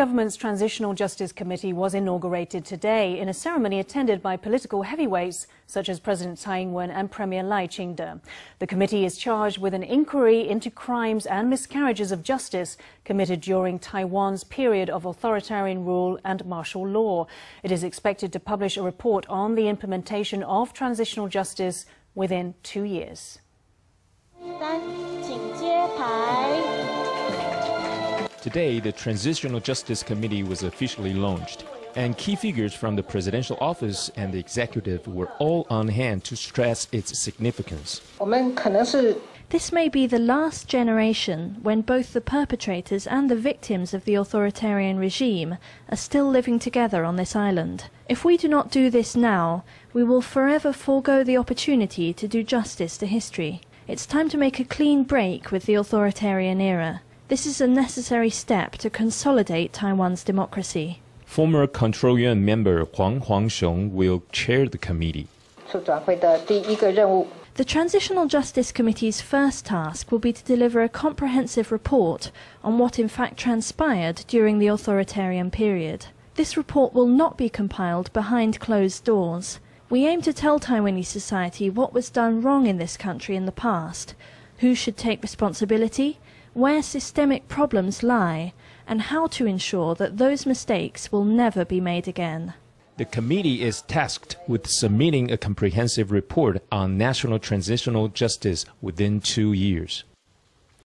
government's Transitional Justice Committee was inaugurated today in a ceremony attended by political heavyweights such as President Tsai Ing-wen and Premier Lai Ching-te. The committee is charged with an inquiry into crimes and miscarriages of justice committed during Taiwan's period of authoritarian rule and martial law. It is expected to publish a report on the implementation of transitional justice within two years. Today, the Transitional Justice Committee was officially launched, and key figures from the presidential office and the executive were all on hand to stress its significance. This may be the last generation when both the perpetrators and the victims of the authoritarian regime are still living together on this island. If we do not do this now, we will forever forego the opportunity to do justice to history. It's time to make a clean break with the authoritarian era. This is a necessary step to consolidate Taiwan's democracy. Former Control Yuan member Huang Huang-hsiung will chair the committee. The Transitional Justice Committee's first task will be to deliver a comprehensive report on what in fact transpired during the authoritarian period. This report will not be compiled behind closed doors. We aim to tell Taiwanese society what was done wrong in this country in the past, who should take responsibility, where systemic problems lie, and how to ensure that those mistakes will never be made again. The committee is tasked with submitting a comprehensive report on national transitional justice within two years.